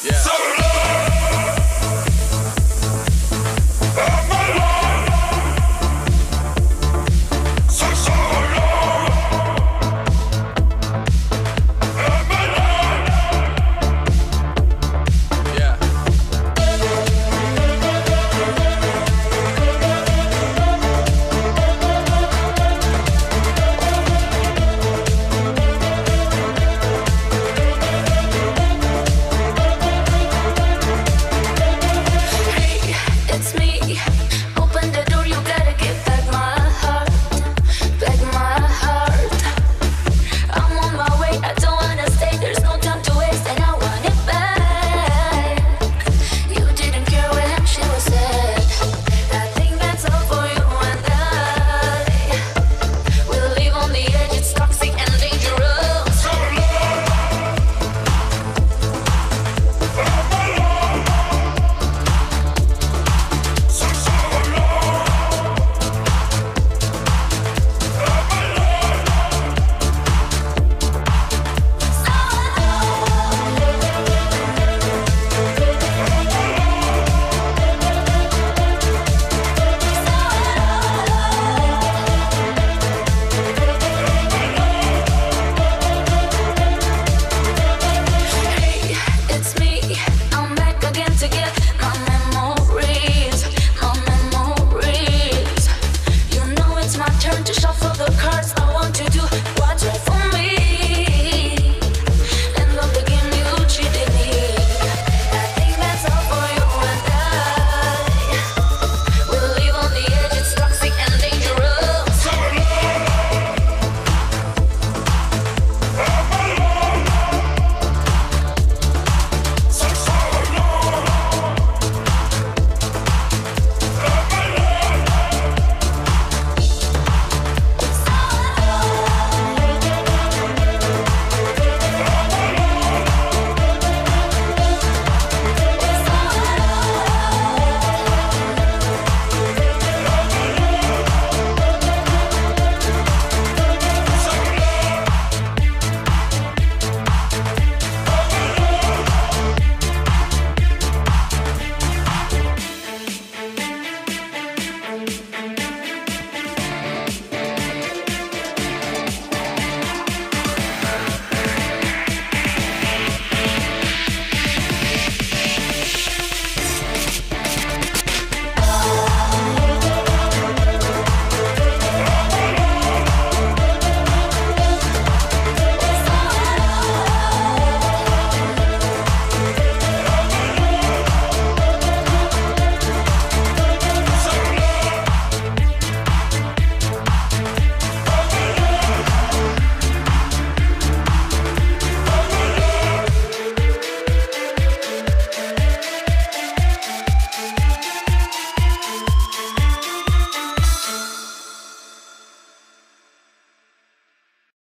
Yeah. Yeah.